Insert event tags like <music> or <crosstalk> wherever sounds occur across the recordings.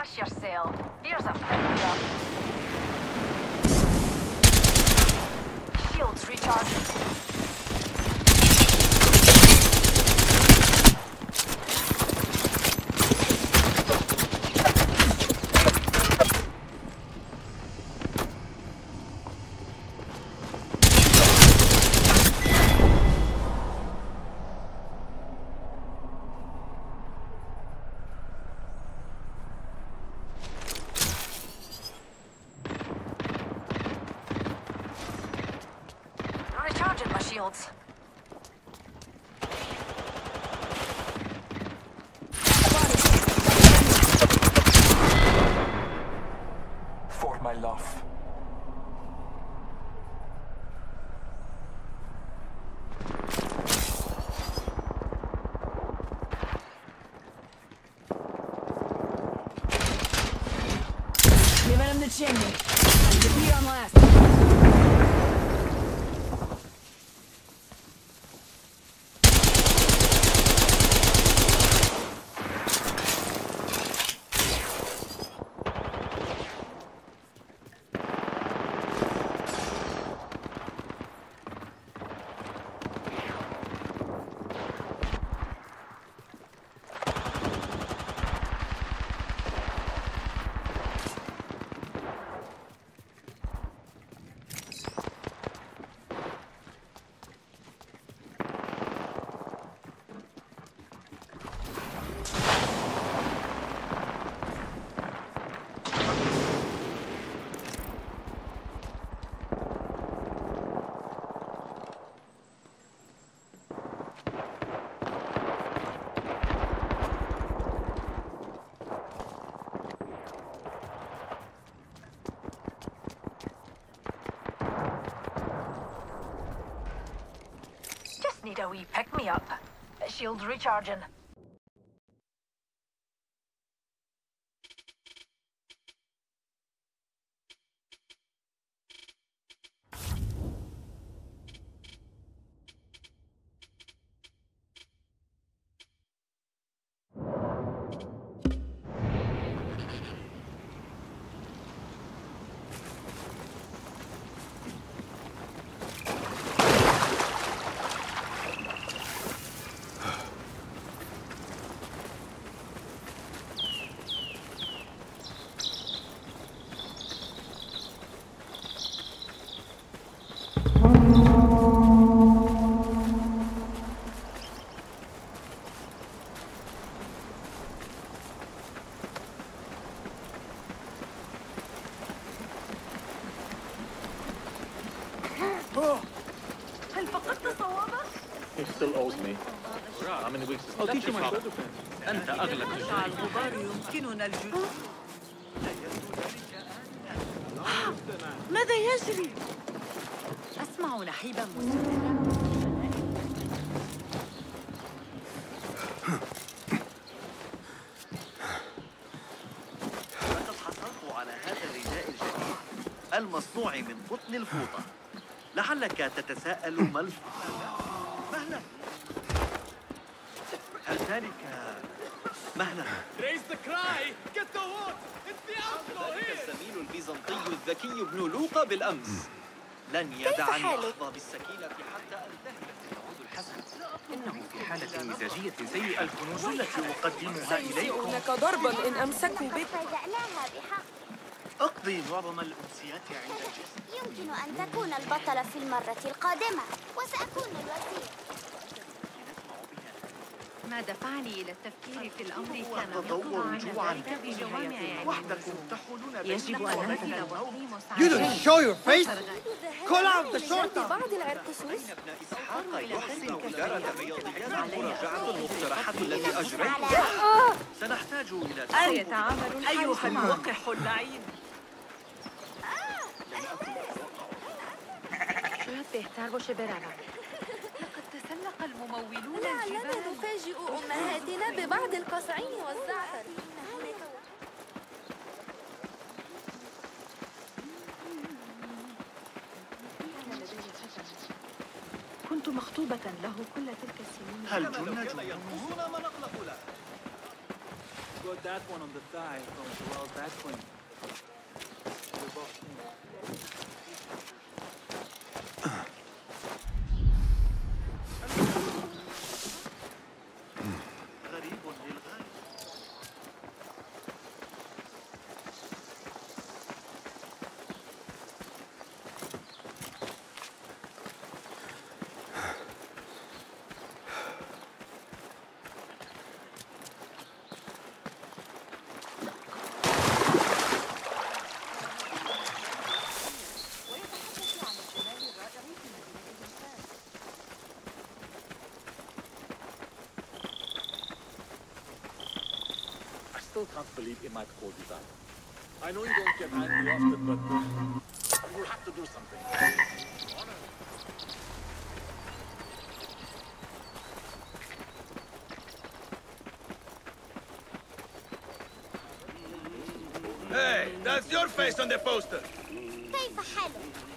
Fast yourself. Need a wee pick me up. Shields recharging. مع الغبار يمكننا الجلوس. ماذا يجري؟ أسمع نحيبا مستمرا لقد حصلت على هذا الرداء الجديد المصنوع من قطن الفوطة. لعلك تتساءل ما الفوطة؟ الزميل البيزنطي الذكي ابن لوقا بالأمس. لن يدعني أحظى بالسكينة حتى أنتهي. الحسن. إنه في حالة مزاجية سيئة. الكنوز التي أقدمها إليكم. سيسيئونك ضربا إن أمسكوا بك. أقضي معظم الأمسيات عند الجسم. يمكن أن تكون البطل في المرة القادمة وسأكون الوزير. ما دفعني إلى التفكير في الأمر كان تدور جوعا وحدكم تحولون يجب أن أنزل You don't show your face! Call out the شرطة! بعض العرقسوس؟ إسحاق؟ يحسن إدارة بياضيات مراجعة المقترحات التي أجريتها سنحتاج إلى أيتعامل أيها الوقح اللعين. Una pesta algo. تسلق الممولون لعلنا الجبال نفاجئ أمهاتنا ببعض القصعين والزعتر كنت مخطوبة له كل تلك السنين هل جن جنونه؟ ينقصنا ما نقلق له! Got that one on the thigh from Joel Batwin. We're both in. can't believe it might call you back. I know you don't get angry often, but uh, you have to do something. Hey, that's your face on the poster. Pay for Helen.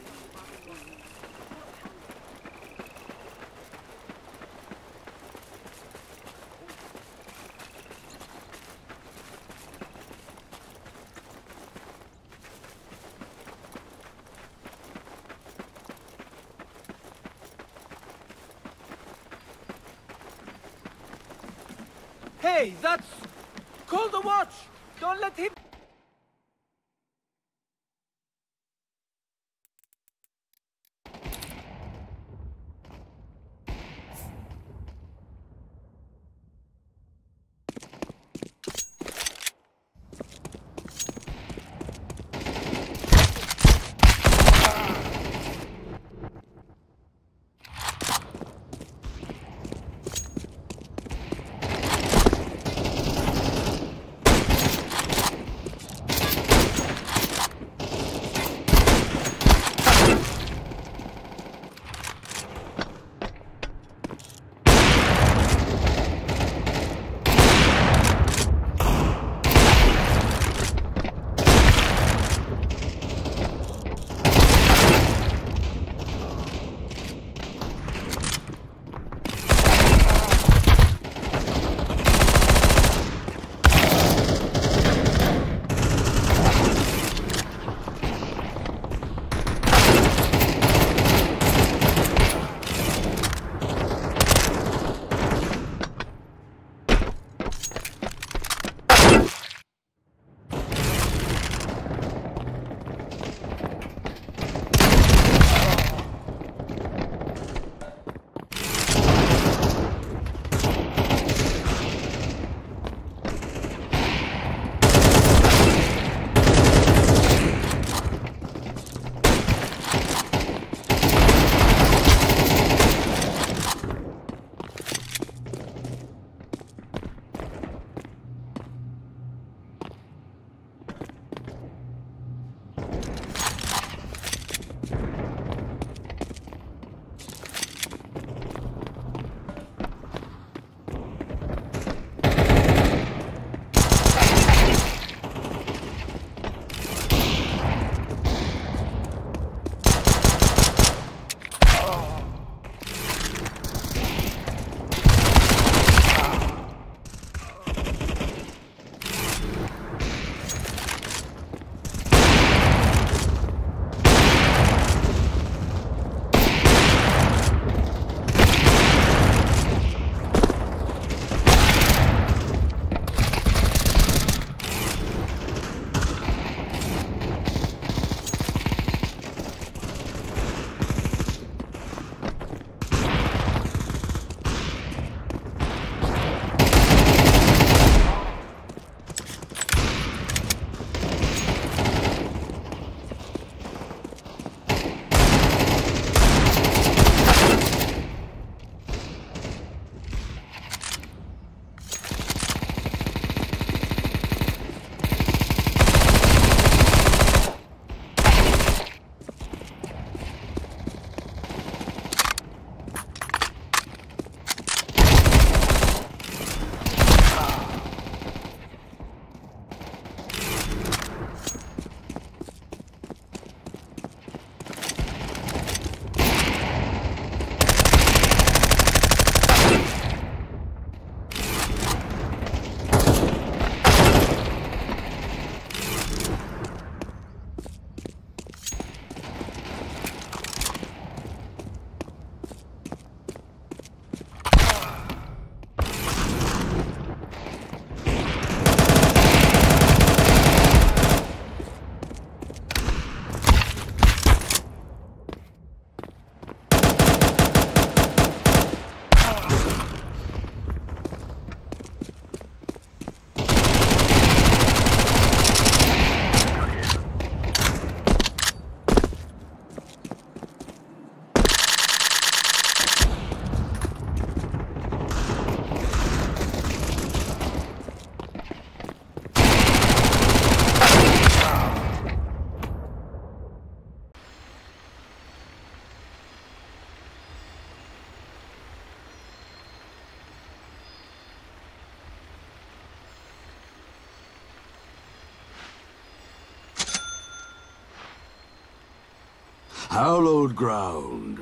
Hallowed ground.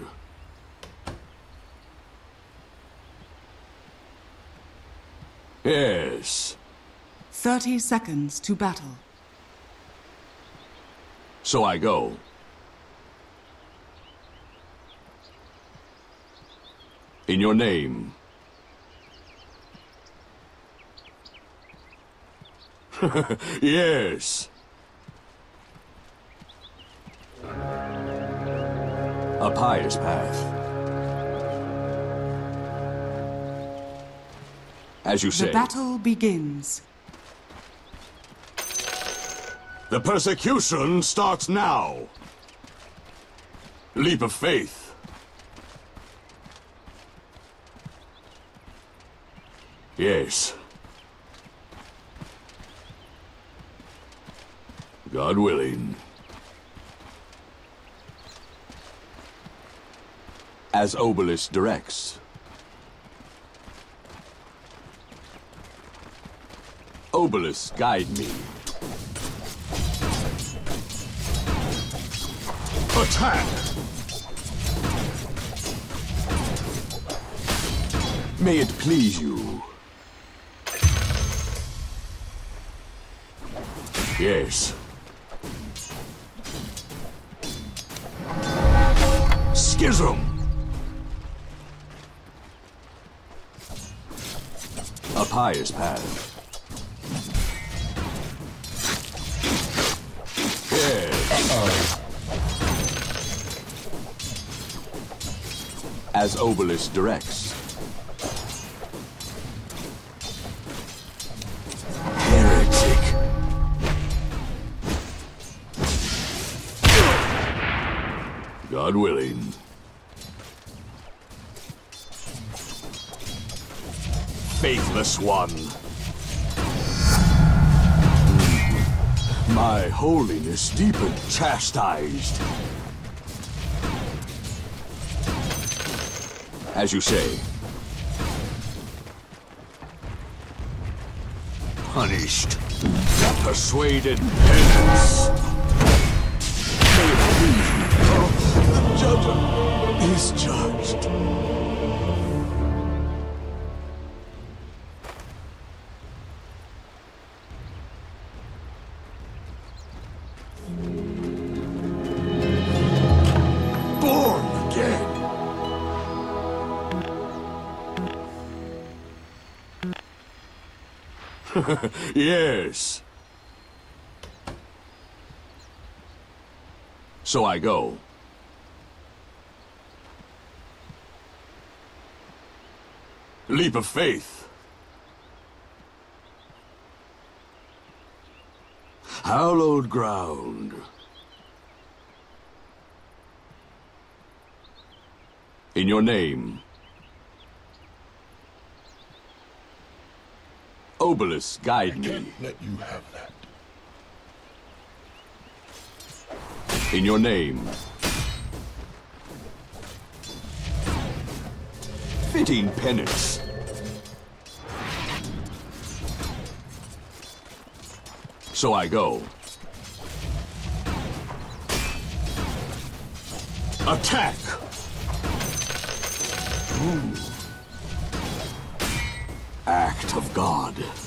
Yes. 30 seconds to battle. So I go. In your name. <laughs> yes. Pious path. As you say. The battle begins. The persecution starts now. Leap of faith. Yes. God willing. As Obelisk directs. Obelisk, guide me. Attack! May it please you. Yes. Schism! Path. As Obelisk directs. Faithless one. My holiness deep and chastised. As you say. Punished. Persuaded penance. The judge is judged. <laughs> yes. So I go. Leap of faith. Hallowed ground. In your name. Obelisk, guide me. Let you have that. In your name. Fitting penance. So I go. Attack! Ooh. Act of God.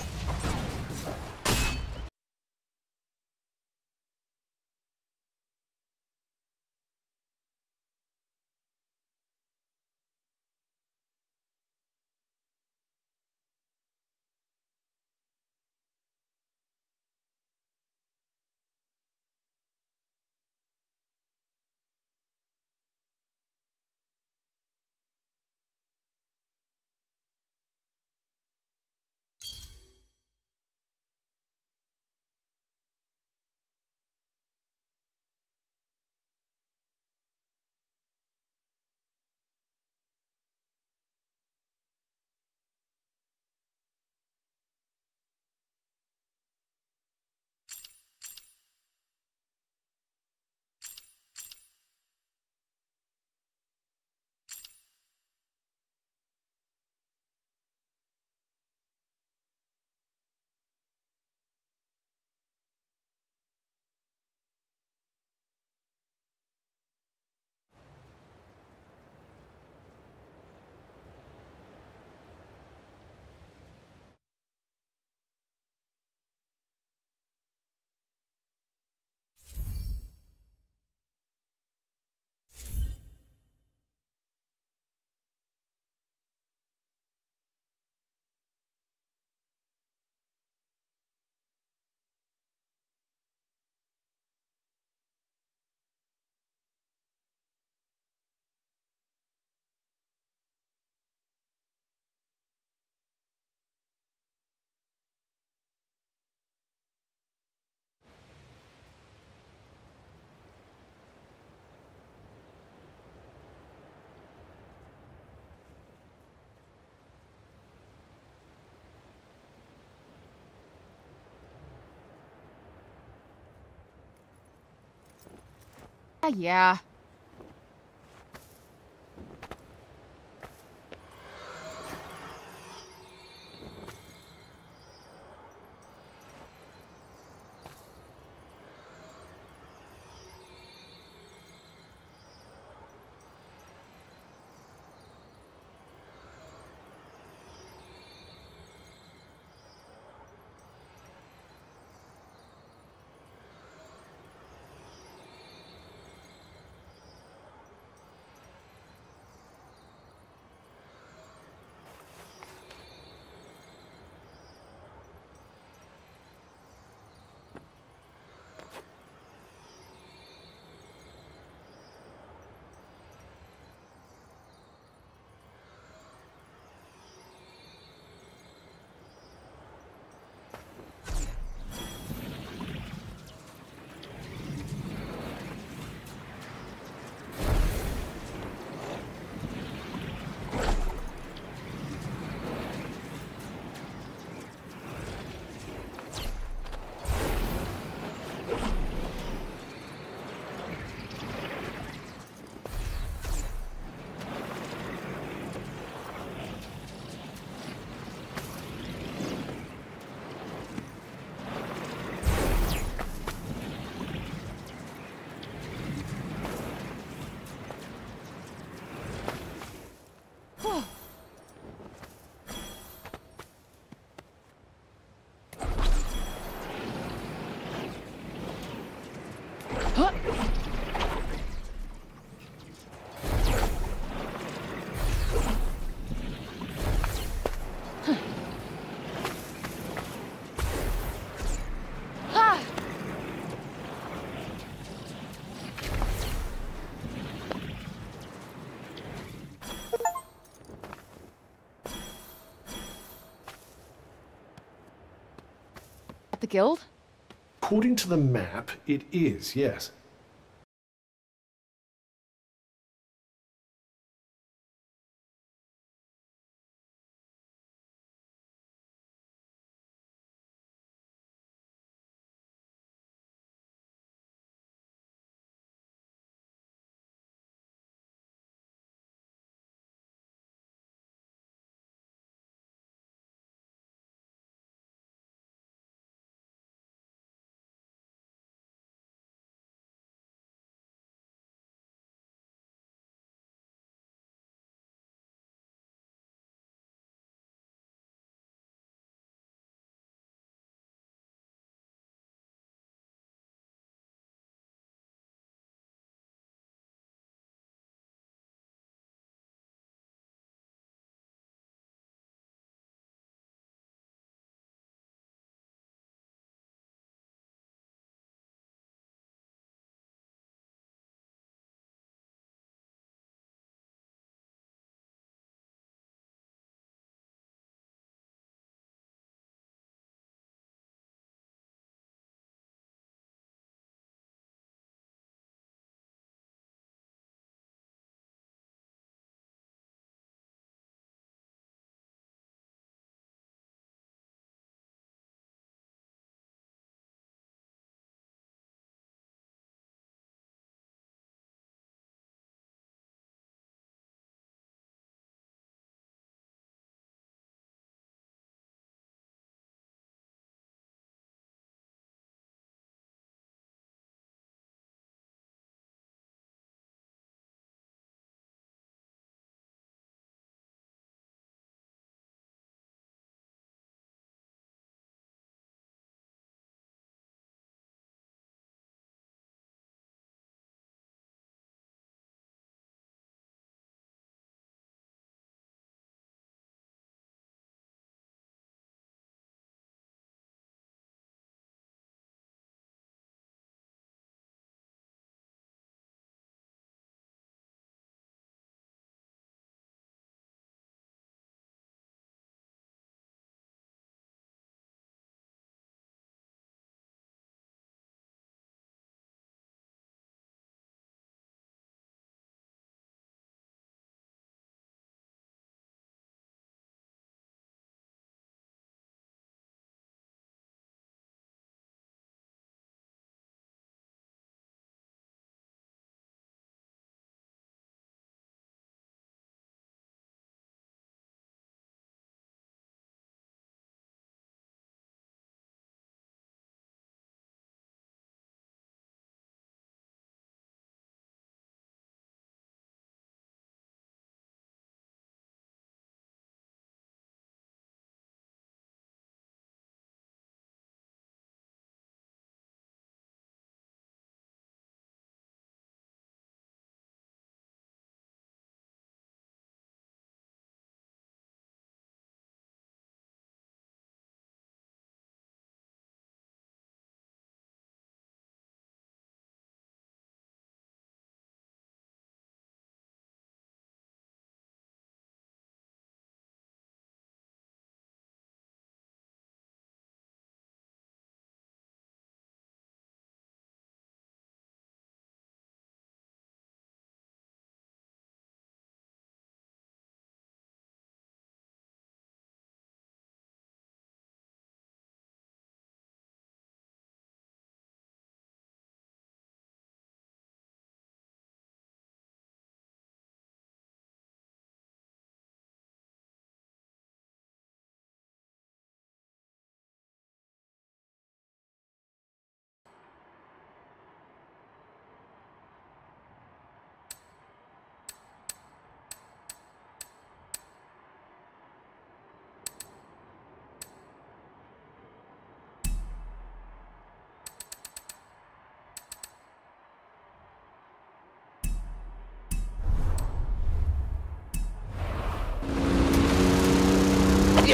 Yeah. The guild? According to the map, it is, yes.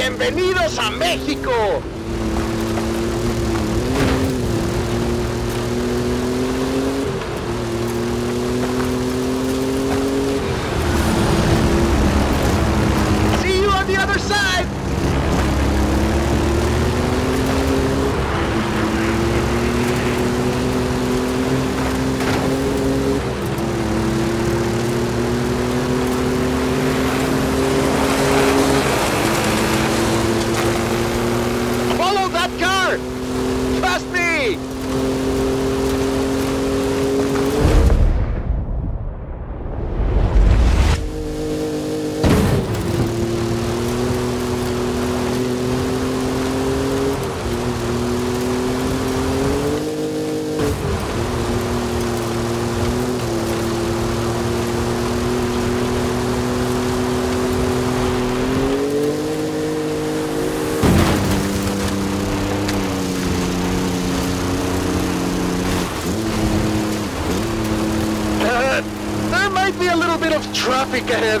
¡Bienvenidos a México! <laughs> traffic ahead.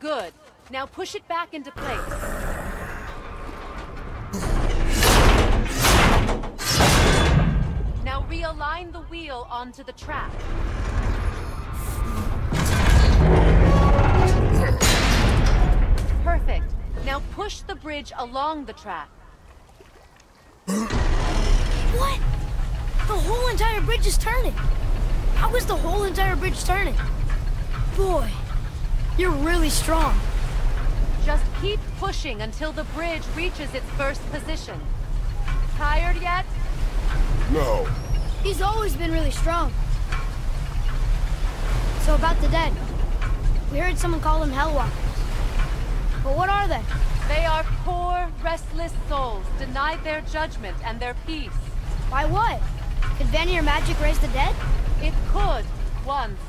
Good. Now push it back into place. Now realign the wheel onto the track. Perfect. Now push the bridge along the track. What? The whole entire bridge is turning. How is the whole entire bridge turning? Boy, you're really strong. Just keep pushing until the bridge reaches its first position. Tired yet? No. He's always been really strong. So about the dead. We heard someone call them Hellwalkers. But what are they? They are poor, restless souls, denied their judgment and their peace. By what? Could Vanir magic raise the dead? It could, once.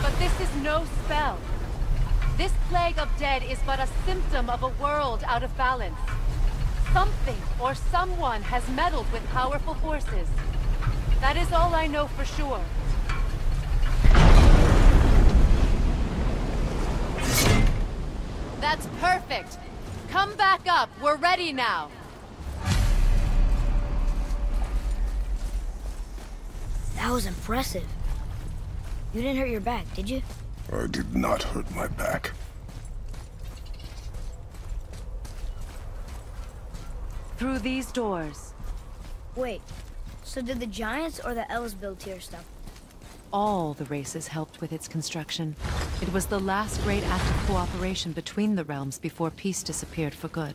But this is no spell. This plague of dead is but a symptom of a world out of balance. Something or someone has meddled with powerful forces. That is all I know for sure. That's perfect. Come back up. We're ready now. That was impressive. You didn't hurt your back, did you? I did not hurt my back. Through these doors. Wait, so did the Giants or the Elves build Tyr stuff? All the races helped with its construction. It was the last great act of cooperation between the realms before peace disappeared for good.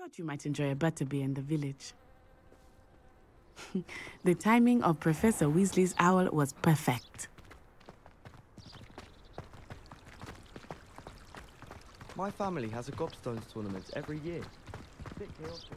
Thought you might enjoy a butterbeer in the village. <laughs> the timing of Professor Weasley's owl was perfect. My family has a gobstones tournament every year. Bit chaotic.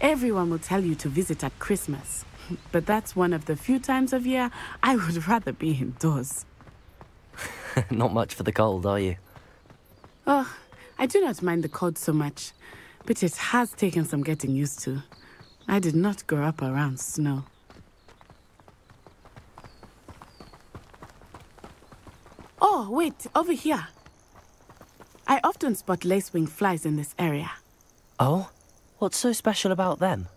Everyone will tell you to visit at Christmas, <laughs> but that's one of the few times of year I would <laughs> rather be indoors. <laughs> Not much for the cold, are you? Oh, I do not mind the cold so much, but it has taken some getting used to. I did not grow up around snow. Oh, wait, over here. I often spot lacewing flies in this area. Oh? What's so special about them?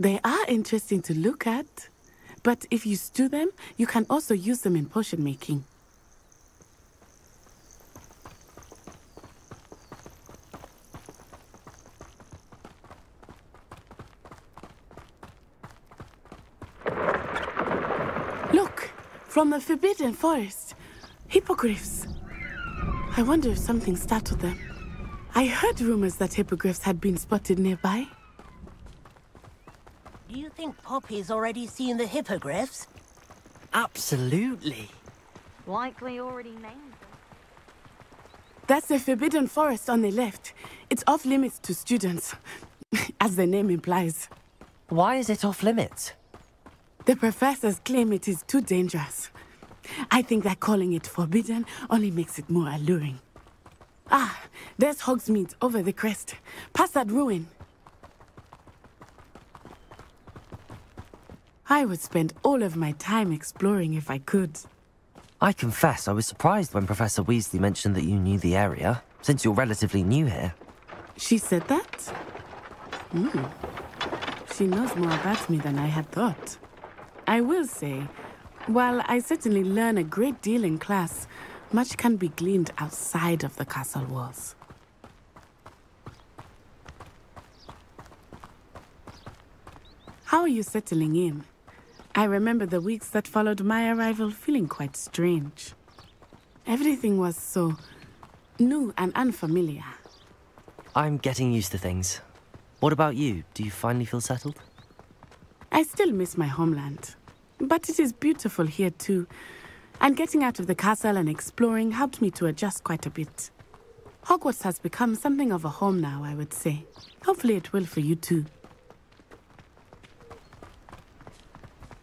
They are interesting to look at, but if you stew them, you can also use them in potion making. Look, from the Forbidden Forest, hippogriffs. I wonder if something startled them. I heard rumors that hippogriffs had been spotted nearby. Do you think Poppy's already seen the hippogriffs? Absolutely. Likely already named them. That's the Forbidden Forest on the left. It's off limits to students, <laughs> as the name implies. Why is it off limits? The professors claim it is too dangerous. I think that calling it forbidden only makes it more alluring. Ah, there's Hogsmeade over the crest. Past that ruin. I would spend all of my time exploring if I could. I confess I was surprised when Professor Weasley mentioned that you knew the area. since you're relatively new here. She said that? Hmm. She knows more about me than I had thought. I will say, while I certainly learn a great deal in class, much can be gleaned outside of the castle walls. How are you settling in? I remember the weeks that followed my arrival feeling quite strange. Everything was so new and unfamiliar. I'm getting used to things. What about you? Do you finally feel settled? I still miss my homeland. But it is beautiful here too. And getting out of the castle and exploring helped me to adjust quite a bit. Hogwarts has become something of a home now, I would say. Hopefully it will for you too.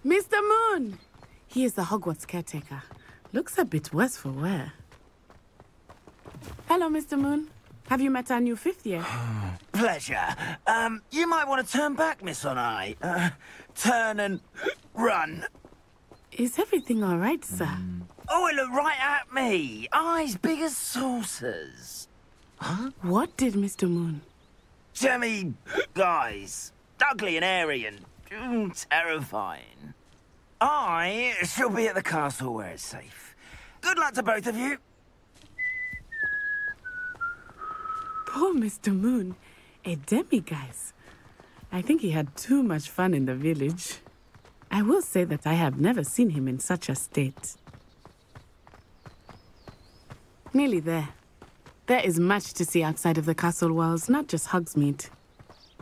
Mr. Moon! He is the Hogwarts caretaker. Looks a bit worse for wear. Hello, Mr. Moon. Have you met our new fifth year? <sighs> Pleasure. Um, you might want to turn back, Miss Onai. Uh, turn and <gasps> run. Is everything all right, sir? Oh, it looked right at me. Eyes big as saucers. Huh? What did Mr. Moon? Jemmy guys. Ugly and airy and mm, terrifying. I shall be at the castle where it's safe. Good luck to both of you. Poor Mr. Moon. A demiguise. I think he had too much fun in the village. I will say that I have never seen him in such a state. Nearly there. There is much to see outside of the castle walls, not just Hogsmeade.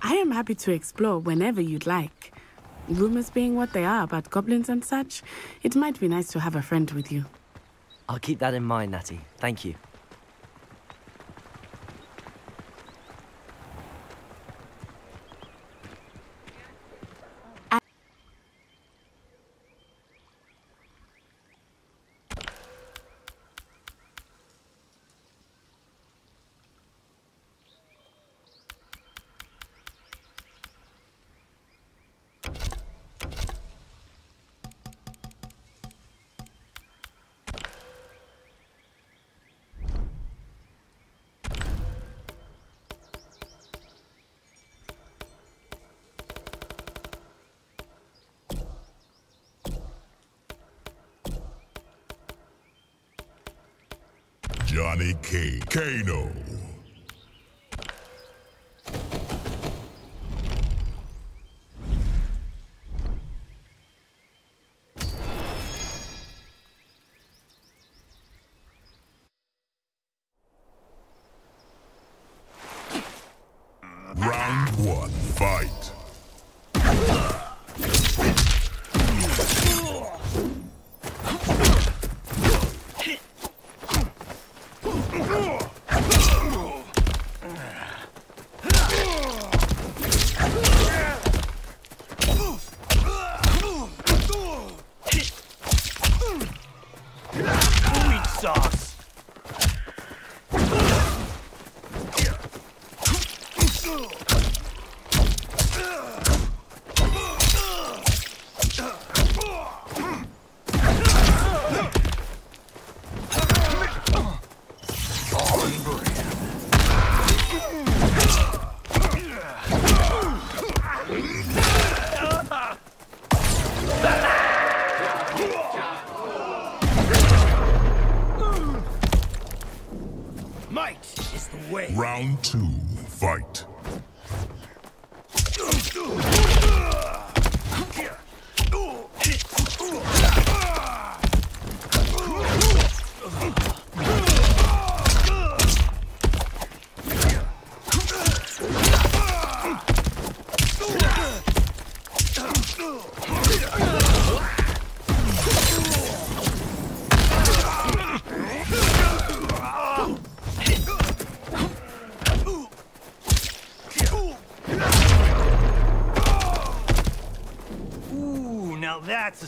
I am happy to explore whenever you'd like. Rumors being what they are about goblins and such, it might be nice to have a friend with you. I'll keep that in mind, Natty. Thank you. Johnny Cage Kano. Round one, fight. Weak sauce. Might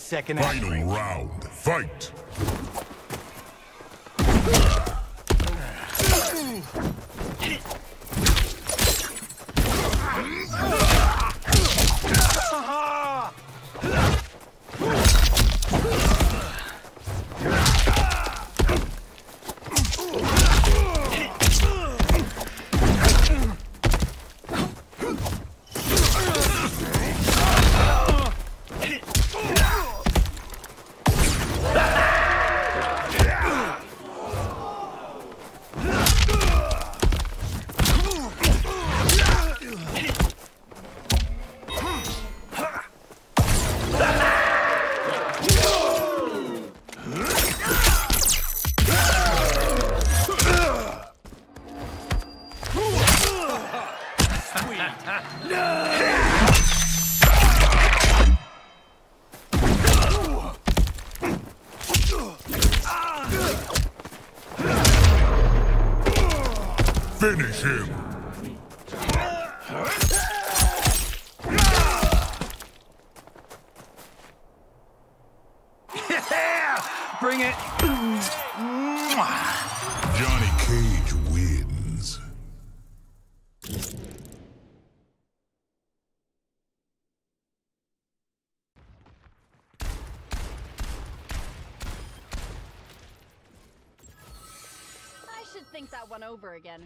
second Final round, fight. Again.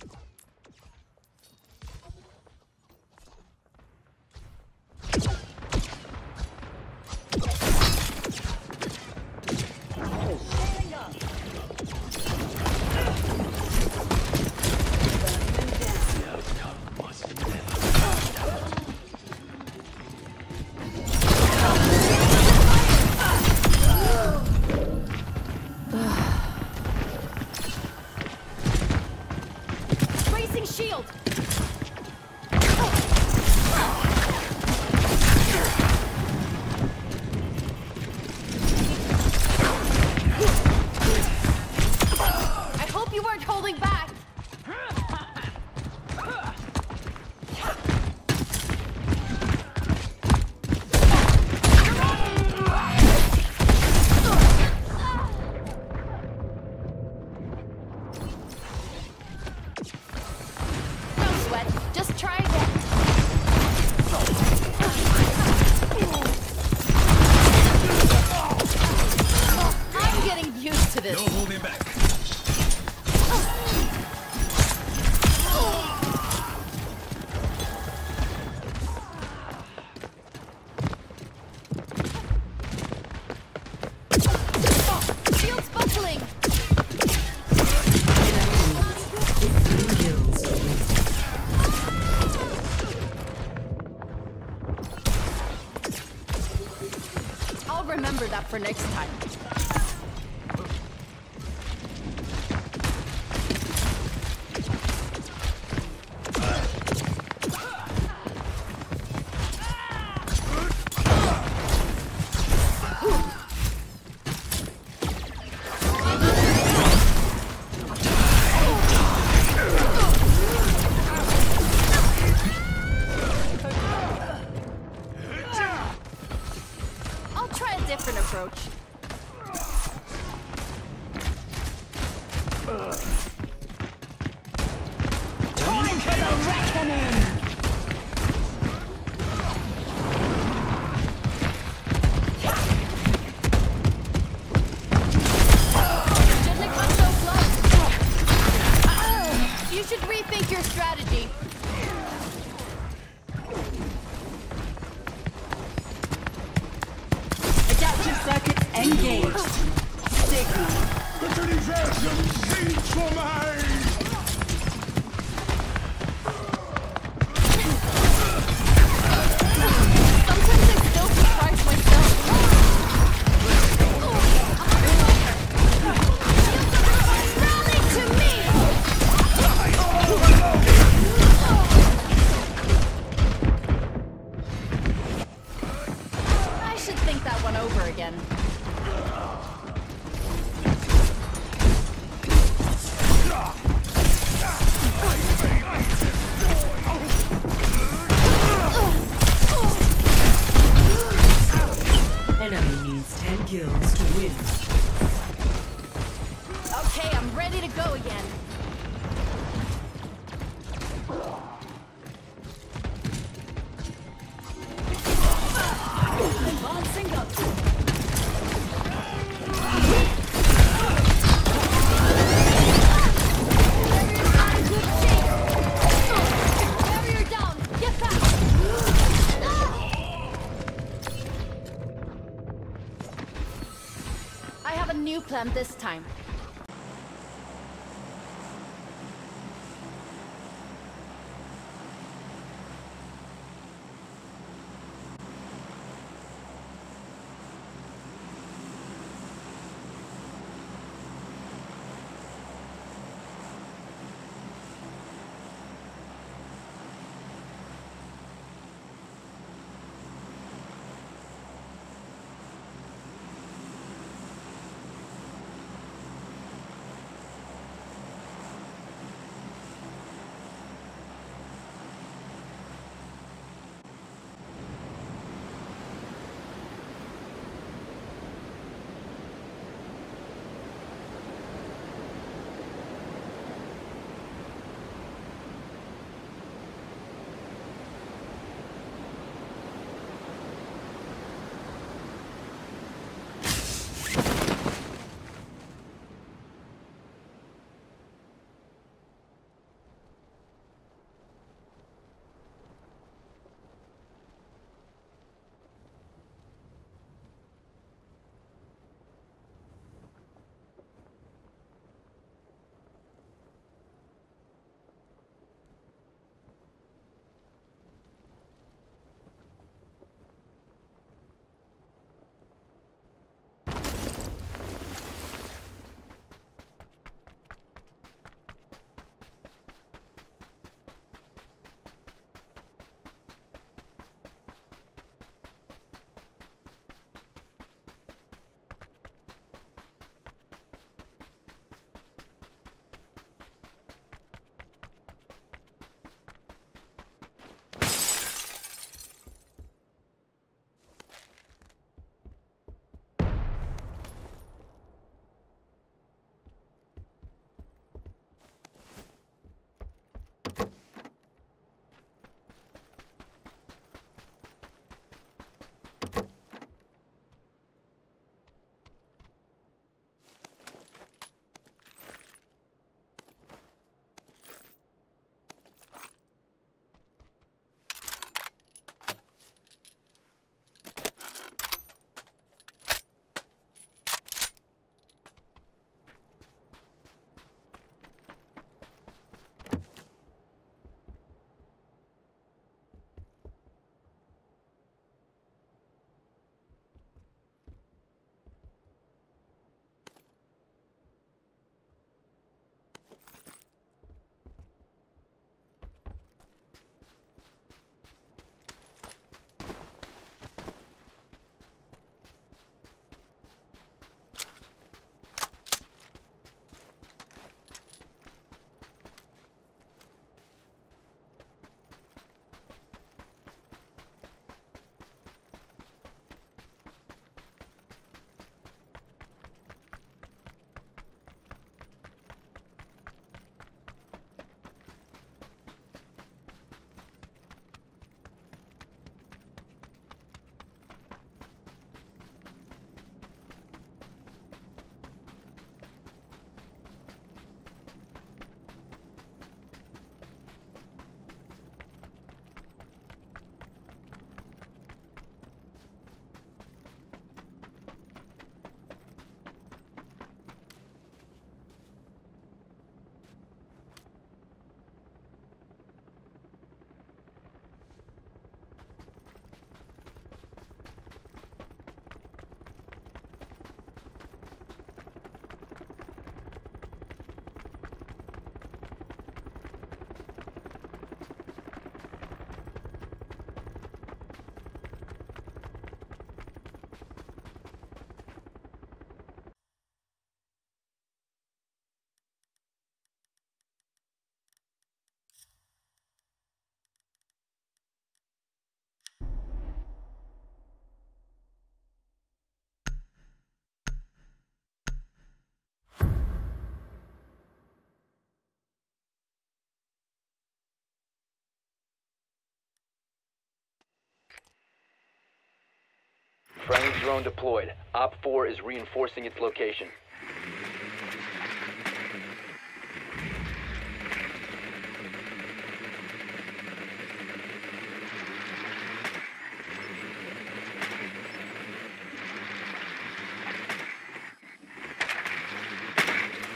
Drone deployed. Op 4 is reinforcing its location.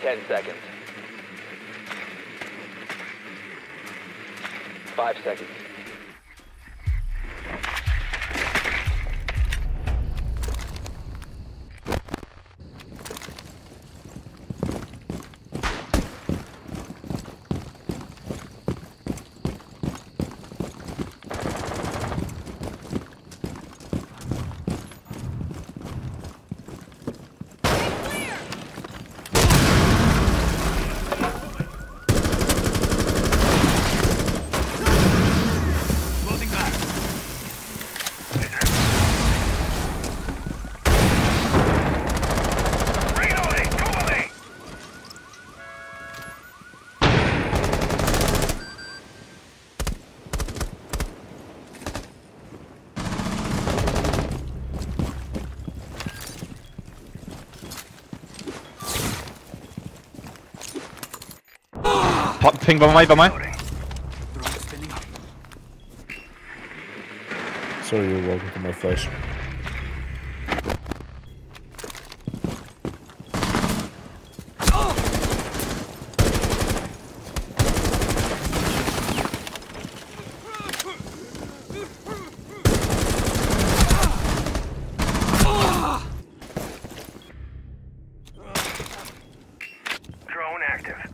Ten seconds. Five seconds. Ping bei mig, bei mig. Sorry, you're welcome to my flesh. Drone active.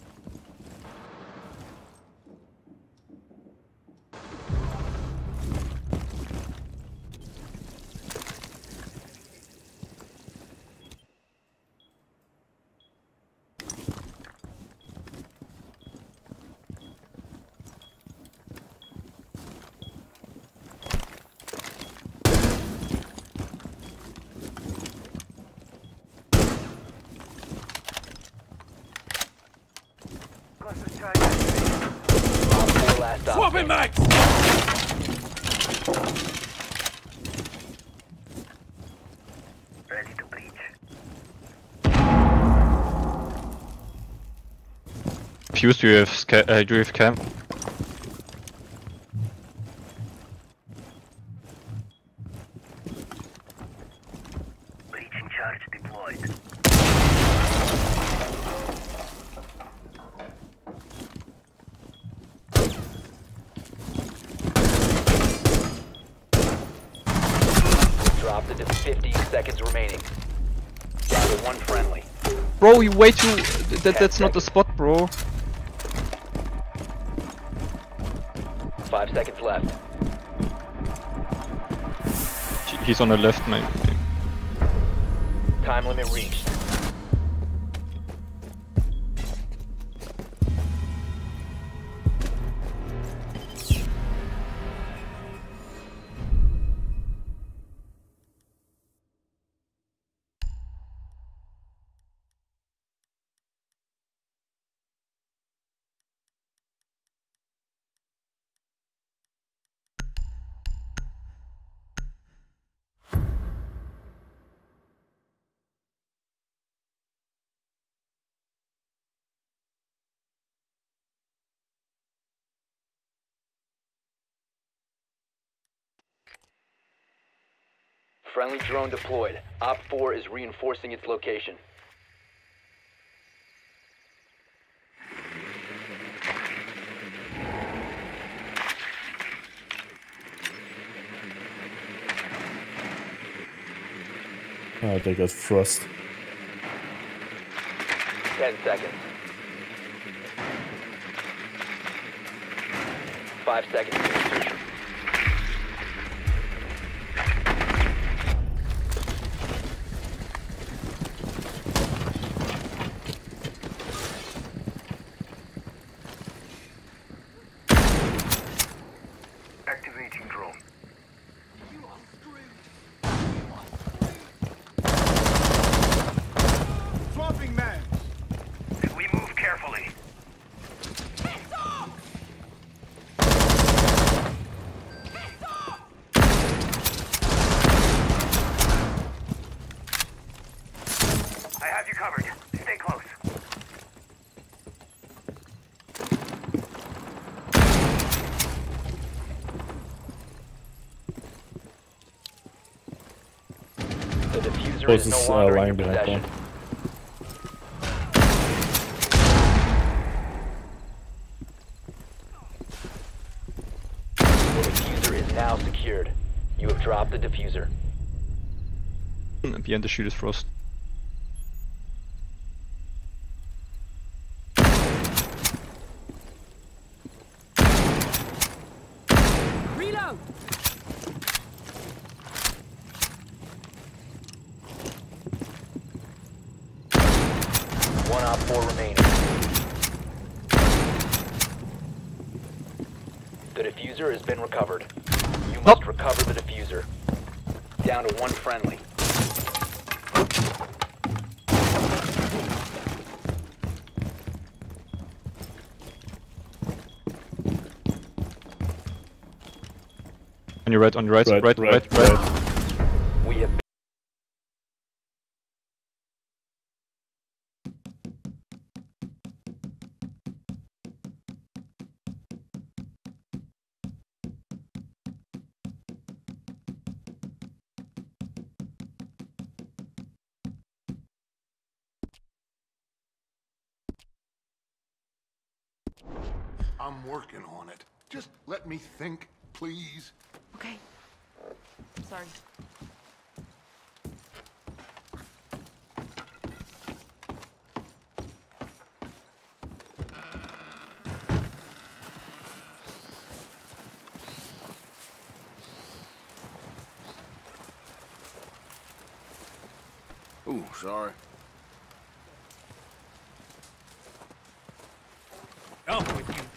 Swapping max! Ready to breach. Fuse, do you have, uh, do you have cam? Breaching charge deployed. Dropped it to 50 seconds remaining. Down to one friendly. Bro, you way too... That, that's not the spot, bro. Five seconds left. He's on the left, maybe. Time limit reached. Friendly drone deployed. Op 4 is reinforcing its location. Oh, they got thrust. 10 seconds. Five seconds to insertion. Activating drone. Swapping man. We move carefully. I have you covered. Stay close. The diffuser is Closest no uh, longer in line behind possession. one. The diffuser is now secured. You have dropped the diffuser. Behind the shooter's frost. Reload! One op four remaining. The diffuser has been recovered. You must recover the diffuser. Down to one friendly. On your right, on your right, right, Right, right, right. right, let me think, please. Okay. Sorry. Ooh, sorry. Up with you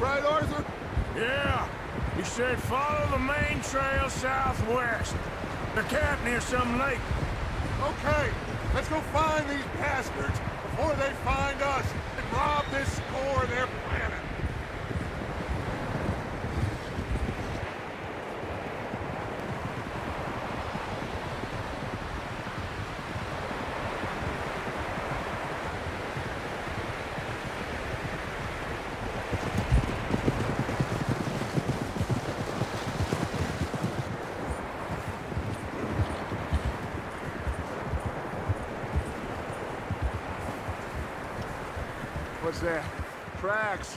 right, Arthur? Yeah. He said follow the main trail southwest. They're camped near some lake. Okay, let's go find these bastards before they find us and rob this score of their planet. What's that? Tracks.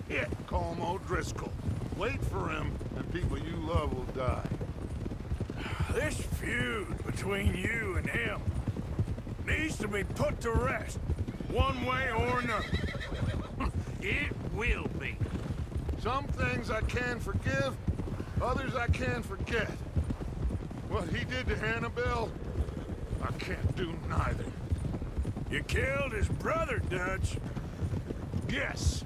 hit Colm O'Driscoll. Wait for him, and people you love will die. This feud between you and him needs to be put to rest, one way or another. <laughs> it will be. Some things I can forgive, others I can forget. What he did to Annabelle, I can't do neither. You killed his brother, Dutch. Yes,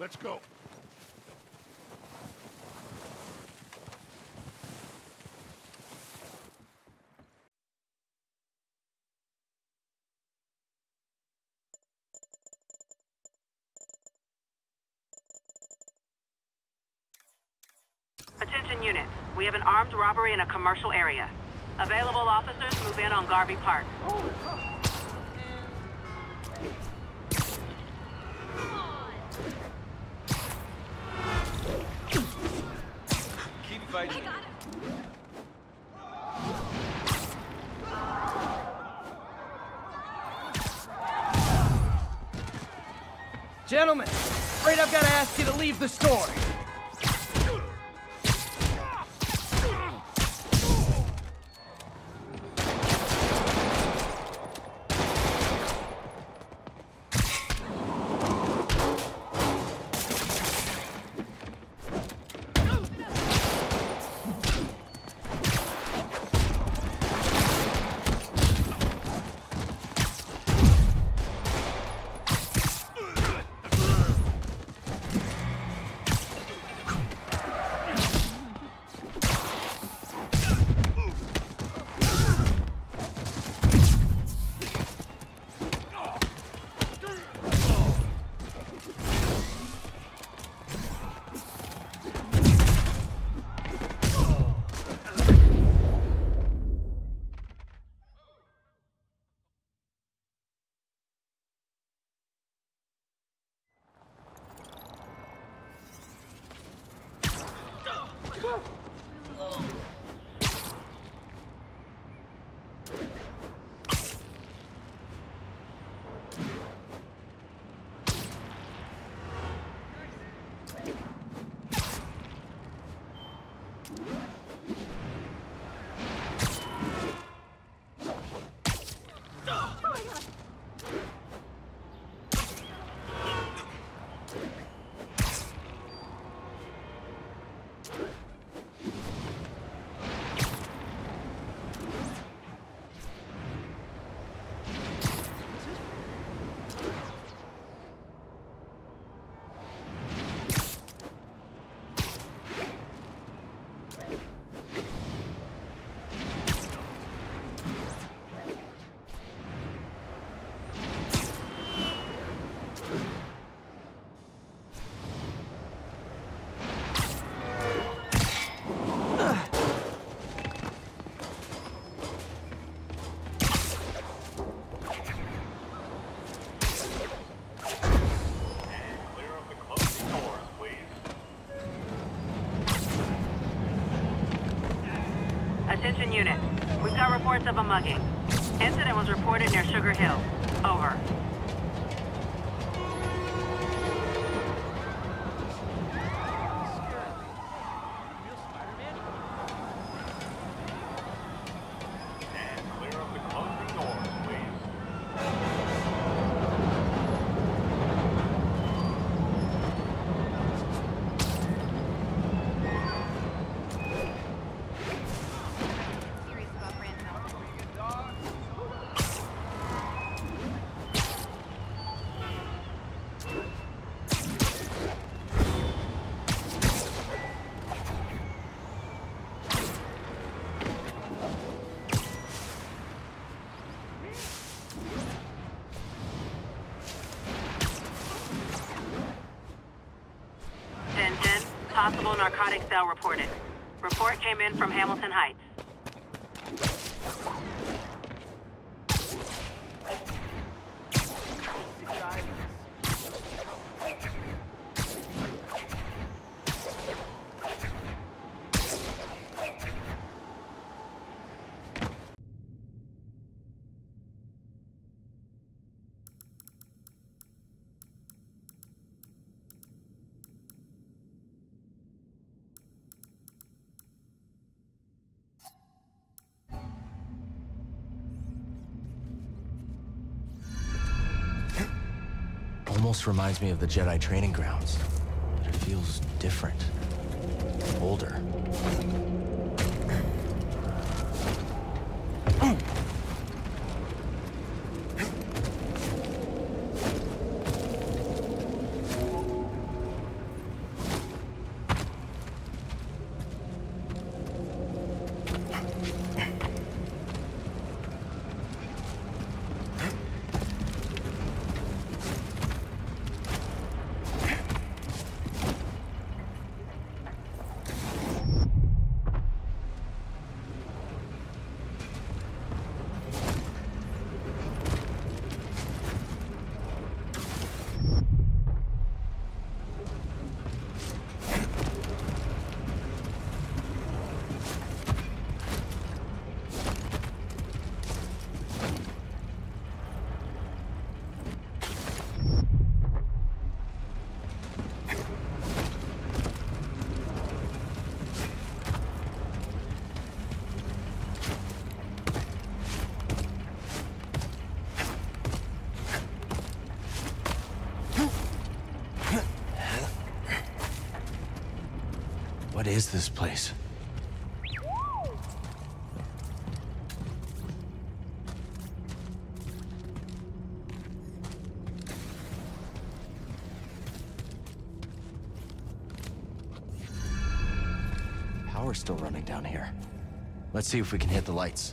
Let's go. Attention units. We have an armed robbery in a commercial area. Available officers move in on Garvey Park. Keep fighting. Gentlemen, afraid I've got to ask you to leave the store. Attention unit. We've got reports of a mugging. Narcotic cell reported. Report came in from Hamilton Heights. Almost reminds me of the Jedi training grounds. But it feels different. Older. What is this place? Power's still running down here. Let's see if we can hit the lights.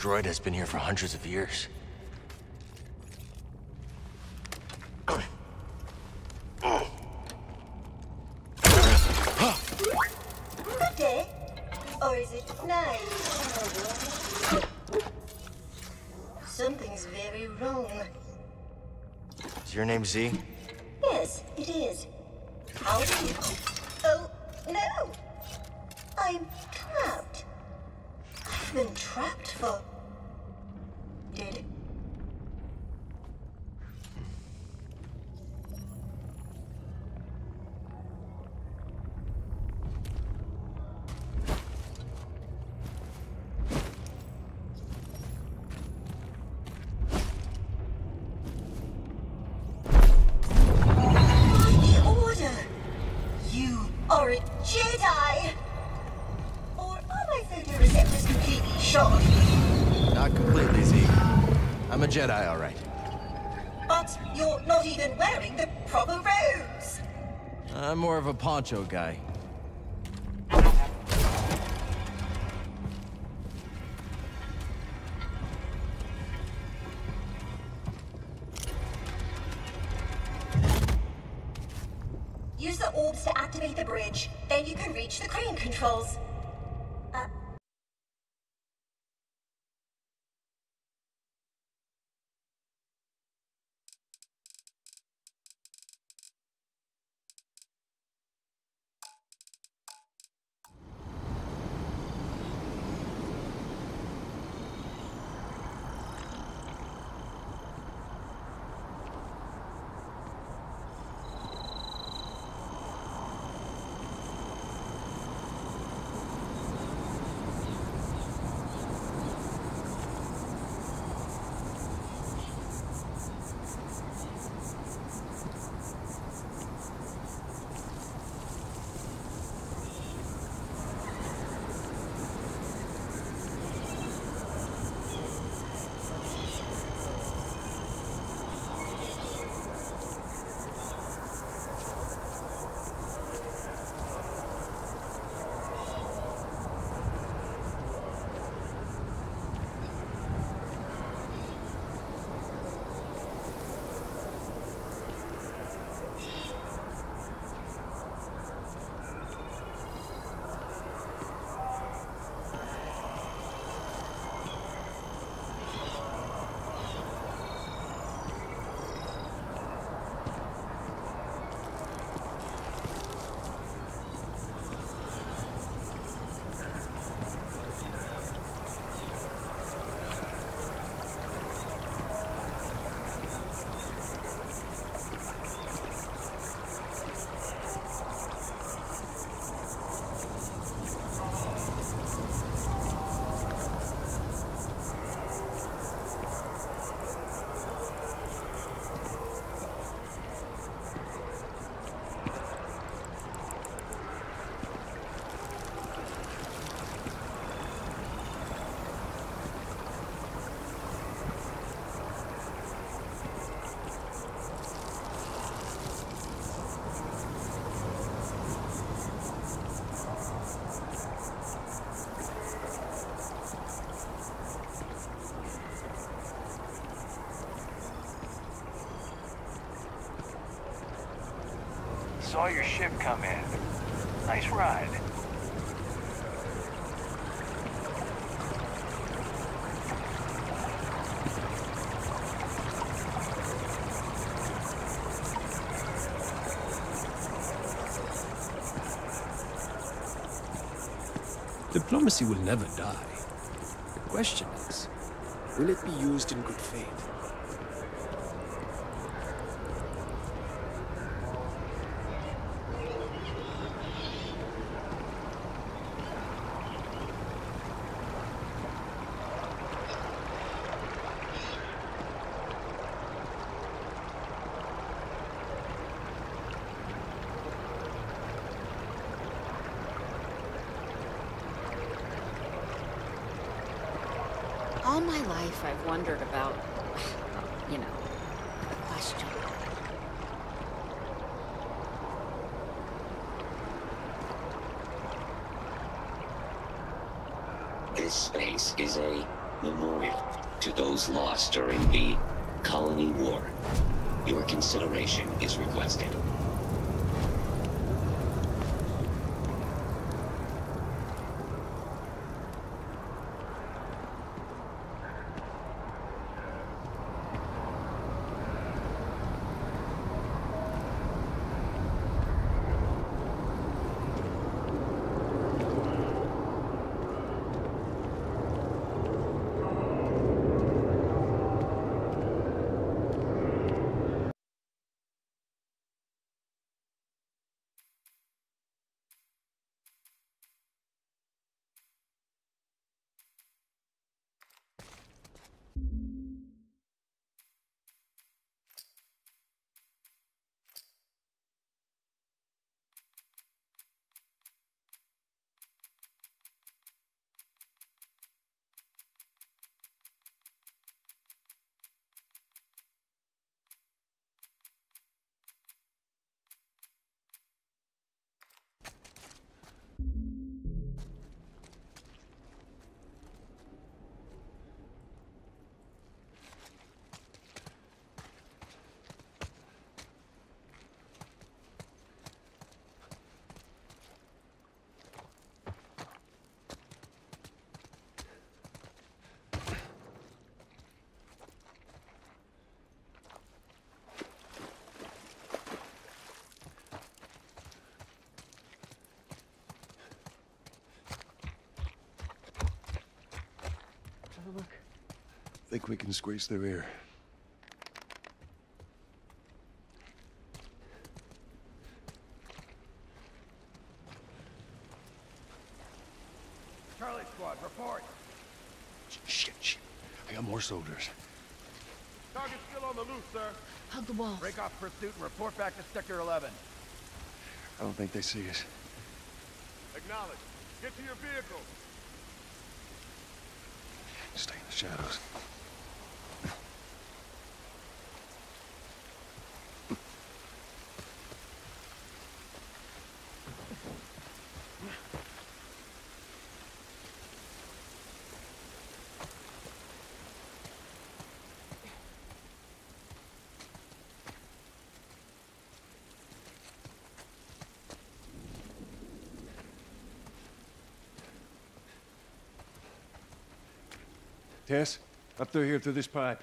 Droid has been here for hundreds of years. Day. Or is it night? Something's very wrong. Is your name Zee? A poncho guy. Saw your ship come in. Nice ride. Diplomacy will never die. The question is, will it be used in good faith? Think we can squeeze through here. Charlie Squad, report. Shit, shit. I got more soldiers. Target still on the loose, sir. Hug the wall. Break off pursuit and report back to Sector 11. I don't think they see us. Acknowledge. Get to your vehicle. Stay in the shadows. Tess, up through here through this pipe.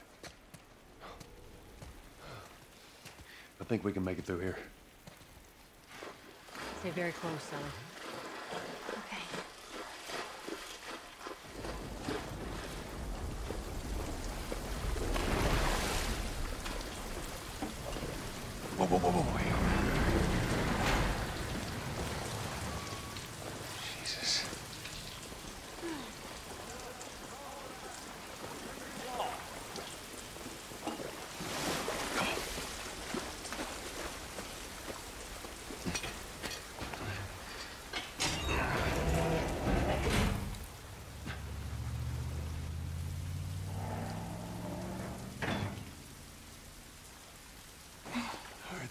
I think we can make it through here. Stay very close, Ellie.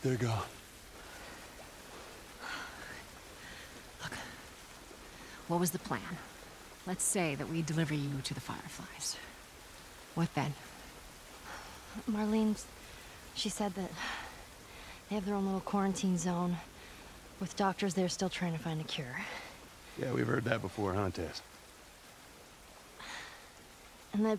They're gone. What was the plan? Let's say that we deliver you to the Fireflies. What then? Marlene, she said that they have their own little quarantine zone. With doctors, they're still trying to find a cure. Yeah, we've heard that before, huh, Tess? And the...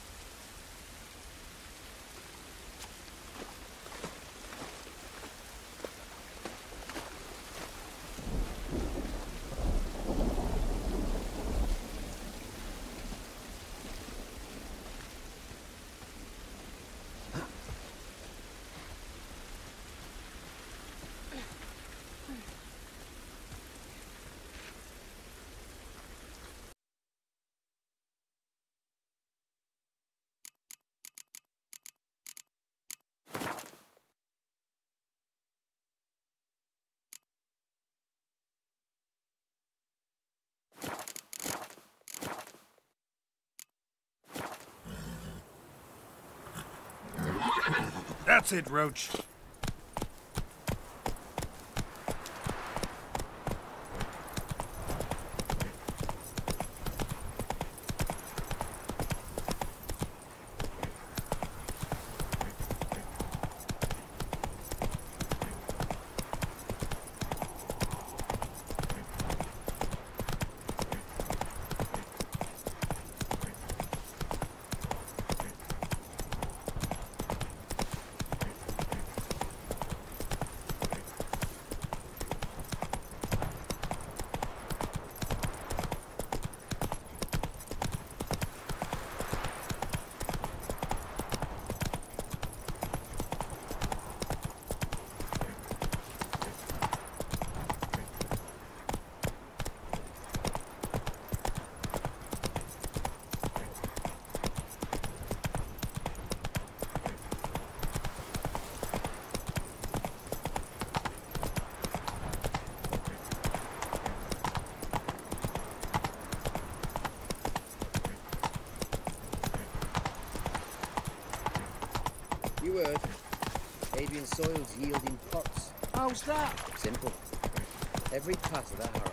That's it, Roach. You heard. Adrian soils yielding that? Simple. Every part of that harrow.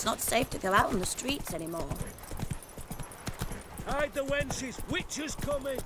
It's not safe to go out on the streets anymore. Hide the wenches! Witches coming!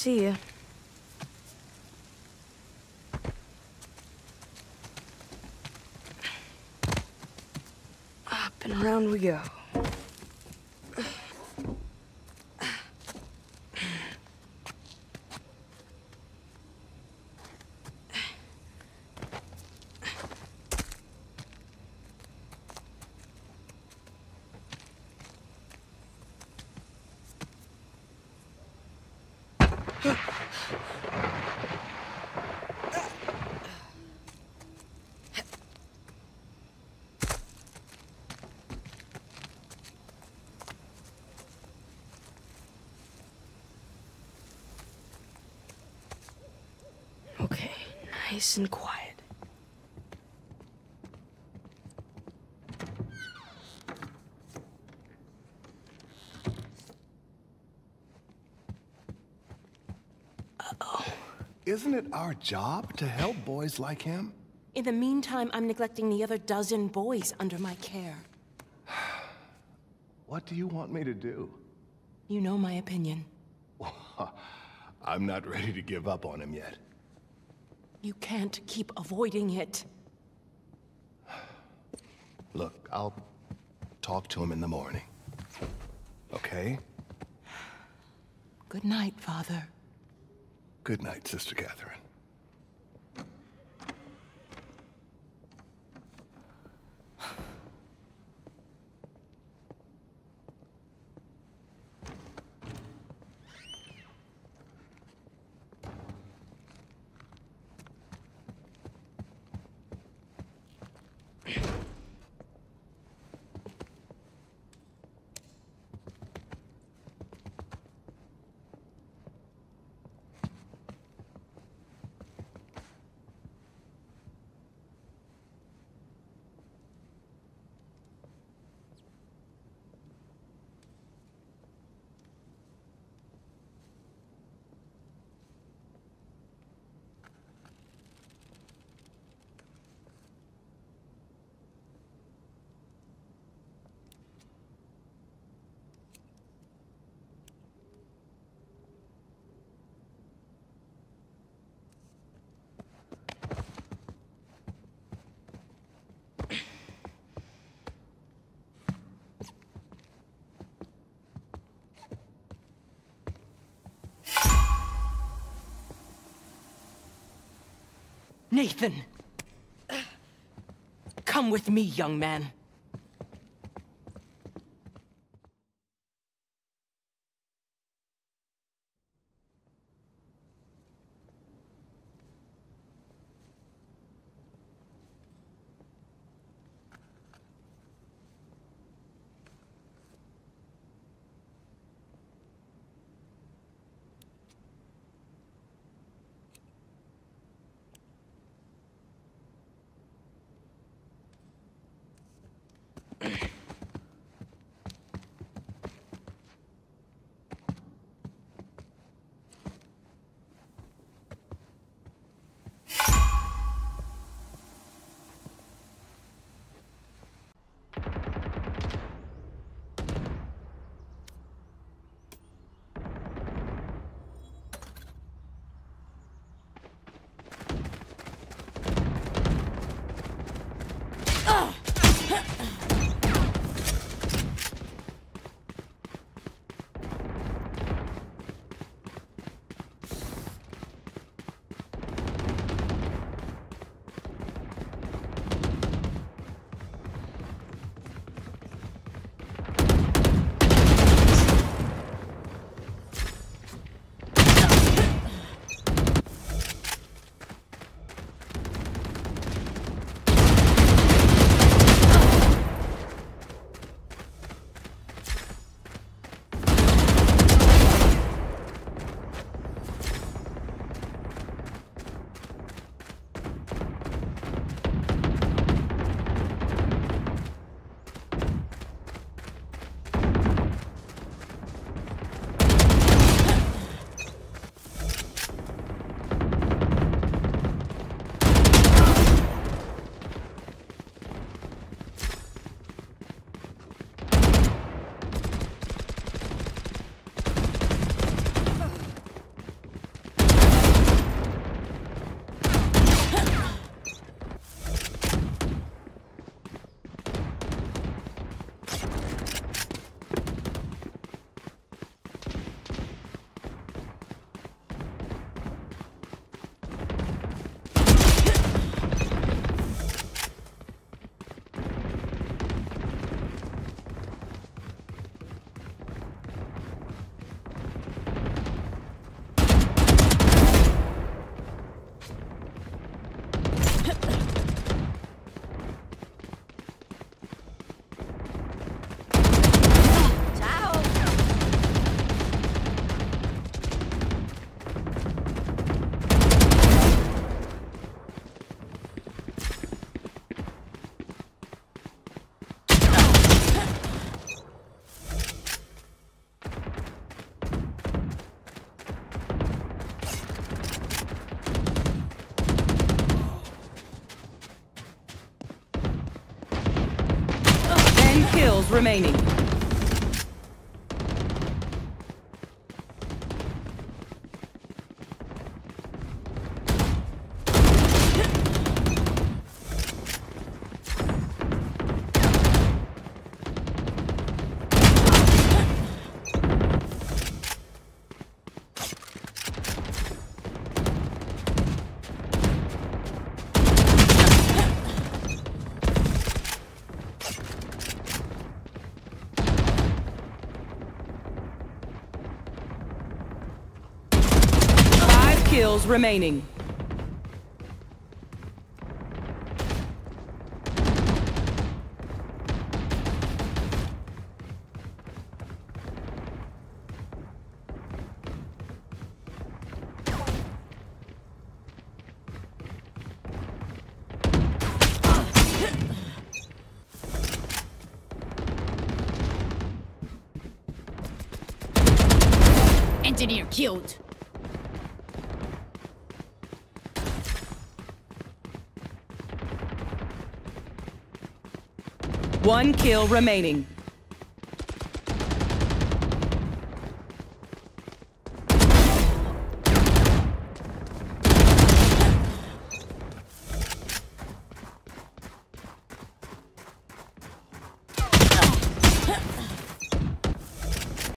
See you. Up and around we go. Okay, nice and quiet. Isn't it our job to help boys like him? In the meantime, I'm neglecting the other dozen boys under my care. <sighs> What do you want me to do? You know my opinion. <laughs> I'm not ready to give up on him yet. You can't keep avoiding it. Look, I'll talk to him in the morning. Okay? Good night, Father. Good night, Sister Catherine. Nathan! Come with me, young man. Five remaining. Engineer killed. One kill remaining.